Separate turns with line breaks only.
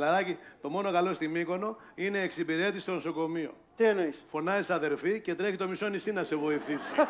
Λαράκι, το μόνο καλό στη Μύκονο είναι εξυπηρέτηση στο νοσοκομείο.
Τι εννοείς;
Φωνάζει αδερφή και τρέχει το μισό νησί να σε βοηθήσει.